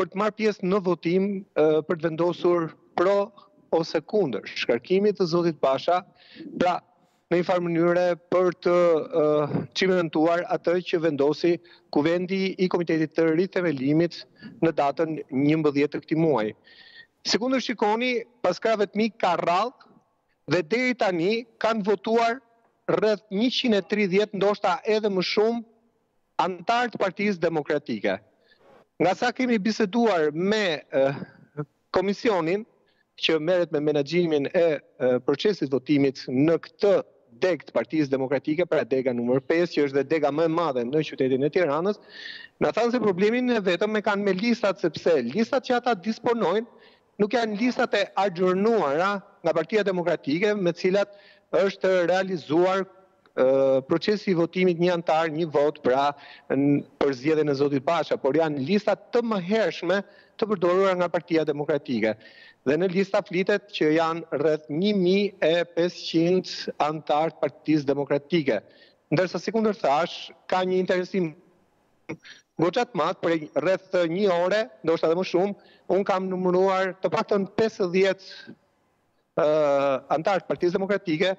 për të marrë pjesë në votim për të vendosur pro ose kundër shkarkimit të zotit Basha, pra në një farë mënyre për të çimentuar atë që vendosi kuvendi i Komitetit të Rithemelimit në datën 11 të këtij muaji. Sikundër shikoni, pas krahëve të mi ka radhë dhe deri tani kanë votuar rreth 130, ndoshta edhe më shumë anëtarë të Partisë Demokratike. Nga sa kemi biseduar me komisionin që merret me menaxhimin e procesit të votimit në këtë degë të Partisë Demokratike, pra dega numër 5, që është dhe dega më e madhe në qytetin e Tiranës, na thanë se problemin e vetëm e kanë me listat sepse listat që ata disponojnë Nuk janë listat e azhornuara nga Partia Demokratike me të cilat është realizuar procesi i votimit një anëtar, një votë, pra për zgjedhjen e zotit Basha, por janë lista të më hershme të përdorura nga Partia Demokratike. Dhe në lista flitet që janë rreth 1500 anëtarë të Partisë Demokratike. Ndërsa sikundër thashë, ka një interesim goxha të madh prej rreth një ore, ndoshta edhe më shumë, unë kam numëruar të paktën 50 ë anëtarë të Partisë Demokratike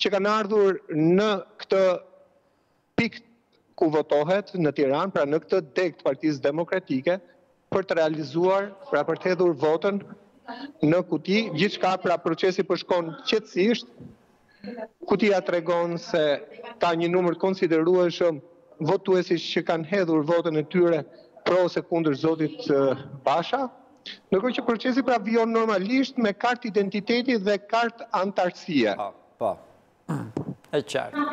që kanë ardhur në këtë pikë ku votohet në Tiranë, pra në këtë degë të Partisë Demokratike, për të realizuar, pra për të hedhur votën në kuti, gjithçka pra procesi po shkon qetësisht. Kutia tregon se ka një numër të konsiderueshëm votuesish që kanë hedhur votën e tyre pro ose kundër zotit Basha. Ndërkohë që procesi pra vijon normalisht me kartë identiteti dhe kartë anëtarësie. Po, po. E qartë.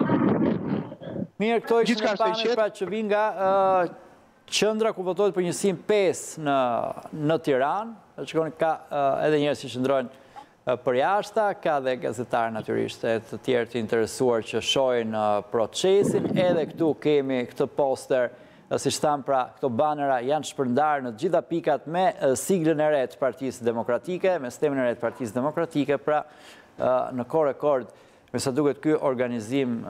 Mirë, këto ishin pamjet pra që vijnë nga qendra ku votohet për njësinë 5 në Tiranë, e që ka edhe njerëz që qëndrojnë përjashta, ka dhe gazetarë natyrisht e të tjerë të interesuar që shohin procesin, edhe këtu kemi këtë poster, siç thamë pra këto banera janë shpërndarë në të gjitha pikat me siglën e re të Partisë demokratike, me stemën e re të Partisë demokratike, pra Në kohë rekord, me sa duket ky organizim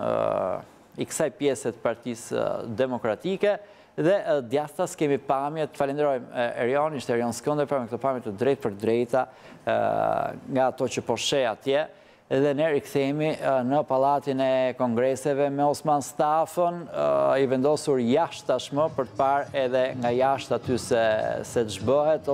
i kësaj pjese të Partisë Demokratike dhe djathtas kemi pamje, të falënderojmë Erion, ishte Erion Skënder pra me këto pamje të drejtpërdrejta nga ato që po sheh atje dhe ne rikthehemi në Pallatin e Kongreseve me Osman Stafën i vendosur jashtë tashmë për të parë edhe nga jashtë aty se ç'bëhet.